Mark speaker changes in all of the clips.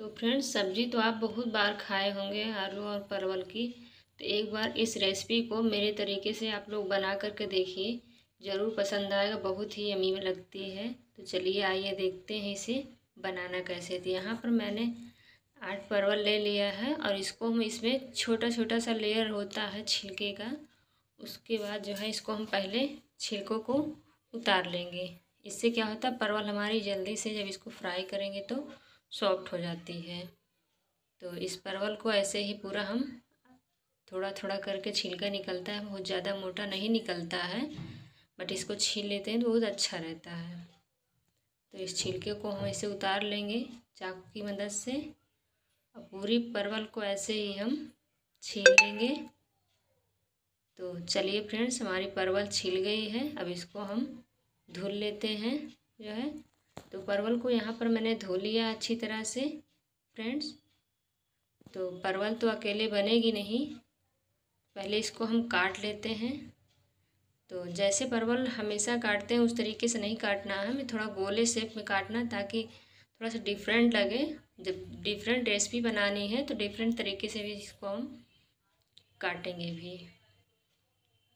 Speaker 1: तो फ्रेंड्स, सब्ज़ी तो आप बहुत बार खाए होंगे आलू और परवल की। तो एक बार इस रेसिपी को मेरे तरीके से आप लोग बना करके देखिए। ज़रूर पसंद आएगा, बहुत ही यमी लगती है। तो चलिए आइए देखते हैं इसे बनाना कैसे तो यहाँ पर मैंने आठ परवल ले लिया है और इसको हम इसमें छोटा छोटा सा लेयर होता है छिलके का। उसके बाद जो है इसको हम पहले छिलकों को उतार लेंगे। इससे क्या होता है, परवल हमारी जल्दी से जब इसको फ्राई करेंगे तो सॉफ्ट हो जाती है। तो इस परवल को ऐसे ही पूरा हम थोड़ा थोड़ा करके छिलका निकलता है। बहुत ज़्यादा मोटा नहीं निकलता है बट इसको छील लेते हैं तो बहुत अच्छा रहता है। तो इस छिलके को हम ऐसे उतार लेंगे चाकू की मदद से। और पूरी परवल को ऐसे ही हम छील लेंगे। तो चलिए फ्रेंड्स हमारी परवल छिल गई है। अब इसको हम धुल लेते हैं, जो है। तो परवल को यहाँ पर मैंने धो लिया अच्छी तरह से फ्रेंड्स तो परवल तो अकेले बनेगी नहीं। पहले इसको हम काट लेते हैं। तो जैसे परवल हमेशा काटते हैं, उस तरीके से नहीं काटना है। हमें थोड़ा गोले शेप में काटना ताकि थोड़ा सा डिफरेंट लगे। जब डिफरेंट रेसिपी बनानी है तो डिफरेंट तरीके से भी इसको हम काटेंगे भी।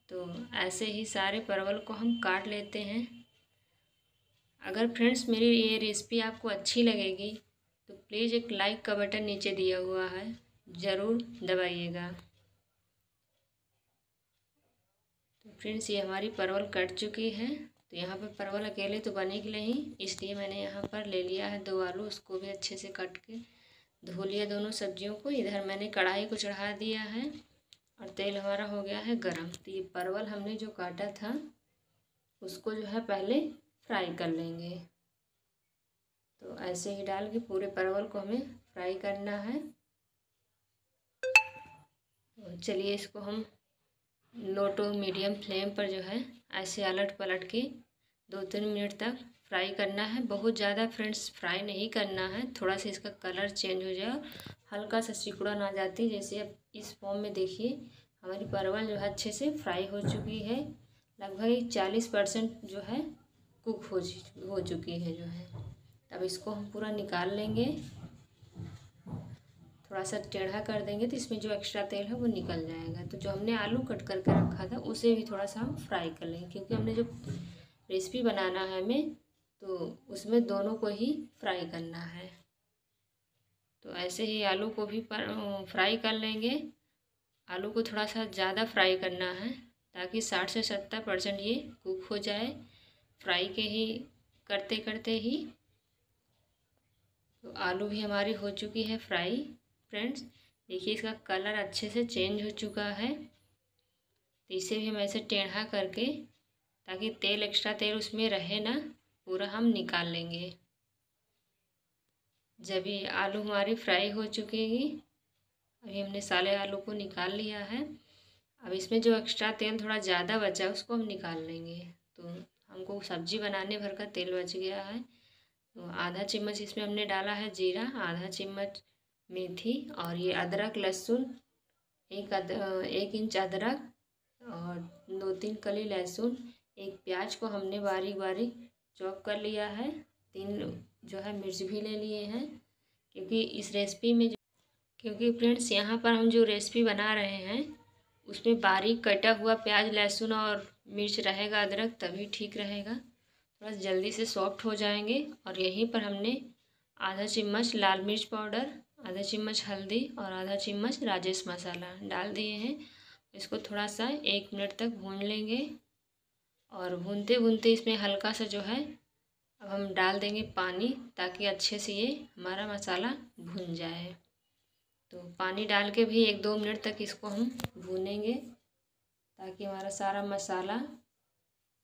Speaker 1: तो ऐसे ही सारे परवल को हम काट लेते हैं। अगर फ्रेंड्स मेरी ये रेसिपी आपको अच्छी लगेगी तो प्लीज़ एक लाइक का बटन नीचे दिया हुआ है, ज़रूर दबाइएगा। तो फ्रेंड्स, ये हमारी परवल कट चुकी है। तो यहाँ पर परवल अकेले तो बनेगी नहीं, इसलिए मैंने यहाँ पर ले लिया है दो आलू, उसको भी अच्छे से कट के धो लिया दोनों सब्जियों को। इधर मैंने कढ़ाई को चढ़ा दिया है और तेल हमारा हो गया है गरम। तो ये परवल हमने जो काटा था, उसको जो है पहले फ्राई कर लेंगे। तो ऐसे ही डाल के पूरे परवल को हमें फ्राई करना है। तो चलिए इसको हम लो टू मीडियम फ्लेम पर जो है ऐसे अलट पलट के दो तीन मिनट तक फ्राई करना है। बहुत ज़्यादा फ्रेंड्स फ्राई नहीं करना है। थोड़ा सा इसका कलर चेंज हो जाए हल्का सा सिकुड़ा ना जाती। जैसे अब इस फॉर्म में देखिए, हमारी परवल जो है अच्छे से फ्राई हो चुकी है। लगभग चालीस परसेंट जो है कुक हो हो चुकी है जो है। अब इसको हम पूरा निकाल लेंगे। थोड़ा सा टेढ़ा कर देंगे तो इसमें जो एक्स्ट्रा तेल है वो निकल जाएगा। तो जो हमने आलू कट करके रखा था, उसे भी थोड़ा सा हम फ्राई कर लेंगे, क्योंकि हमने जो रेसिपी बनाना है हमें तो उसमें दोनों को ही फ्राई करना है। तो ऐसे ही आलू को भी फ्राई कर लेंगे। आलू को थोड़ा सा ज़्यादा फ्राई करना है, ताकि साठ से सत्तर परसेंट ये कुक हो जाए। फ्राई के ही, करते करते ही तो आलू भी हमारी हो चुकी है फ्राई, फ्रेंड्स। देखिए, इसका कलर अच्छे से चेंज हो चुका है। तो इसे भी हम ऐसे टेढ़ा करके, ताकि तेल, एक्स्ट्रा तेल उसमें रहे ना, पूरा हम निकाल लेंगे। जब ये आलू हमारी फ्राई हो चुकेगी, अभी हमने साले आलू को निकाल लिया है। अब इसमें जो एक्स्ट्रा तेल थोड़ा ज़्यादा बचा है, उसको हम निकाल लेंगे। तो हमको सब्ज़ी बनाने भर का तेल बच गया है। तो आधा चम्मच इसमें हमने डाला है जीरा, आधा चम्मच मेथी और ये अदरक, लहसुन, एक अद, एक इंच अदरक और दो तीन कली लहसुन, एक प्याज को हमने बारीक बारीक चॉप कर लिया है। तीन जो है मिर्च भी ले लिए हैं। क्योंकि इस रेसिपी में क्योंकि फ्रेंड्स, यहाँ पर हम जो रेसिपी बना रहे हैं, उसमें बारीक कटा हुआ प्याज, लहसुन और मिर्च रहेगा, अदरक, तभी ठीक रहेगा। थोड़ा जल्दी से सॉफ्ट हो जाएँगे और यहीं पर हमने आधा चम्मच लाल मिर्च पाउडर, आधा चम्मच हल्दी और आधा चम्मच राजेश मसाला डाल दिए हैं। इसको थोड़ा सा एक मिनट तक भून लेंगे और भूनते भूनते इसमें हल्का सा जो है, अब हम डाल देंगे पानी ताकि अच्छे से ये हमारा मसाला भून जाए। तो पानी डाल के भी एक दो मिनट तक इसको हम भूनेंगे। ताकि हमारा सारा मसाला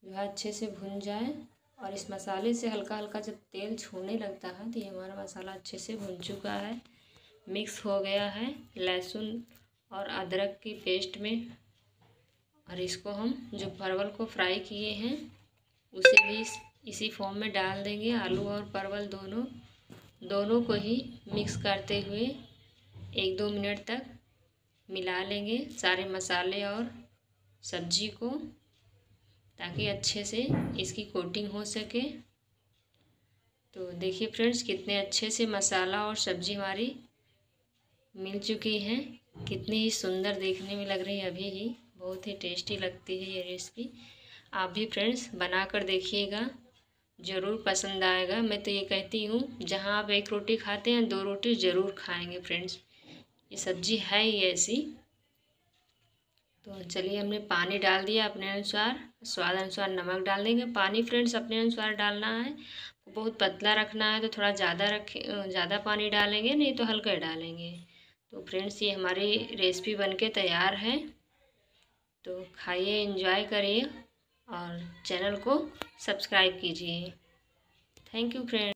Speaker 1: जो है अच्छे से भुन जाए और इस मसाले से हल्का हल्का जब तेल छूने लगता है तो ये हमारा मसाला अच्छे से भुन चुका है। मिक्स हो गया है लहसुन और अदरक की पेस्ट में और इसको हम जो परवल को फ्राई किए हैं, उसे भी इसी फॉर्म में डाल देंगे। आलू और परवल दोनों दोनों को ही मिक्स करते हुए एक दो मिनट तक मिला लेंगे सारे मसाले और सब्ज़ी को ताकि अच्छे से इसकी कोटिंग हो सके। तो देखिए फ्रेंड्स कितने अच्छे से मसाला और सब्ज़ी हमारी मिल चुकी है। कितनी ही सुंदर देखने में लग रही है, अभी ही बहुत ही टेस्टी लगती है ये रेसिपी आप भी फ्रेंड्स बना कर देखिएगा, ज़रूर पसंद आएगा। मैं तो ये कहती हूँ, जहाँ आप एक रोटी खाते हैं, दो रोटी ज़रूर खाएँगे फ्रेंड्स ये सब्ज़ी है ही ऐसी। तो चलिए हमने पानी डाल दिया अपने अनुसार, स्वाद अनुसार नमक डाल देंगे। पानी फ्रेंड्स अपने अनुसार डालना है। बहुत पतला रखना है तो थोड़ा ज़्यादा रखे ज़्यादा पानी डालेंगे, नहीं तो हल्का डालेंगे। तो फ्रेंड्स ये हमारी रेसिपी बनके तैयार है। तो खाइए, एंजॉय करिए और चैनल को सब्सक्राइब कीजिए। Thank you friend.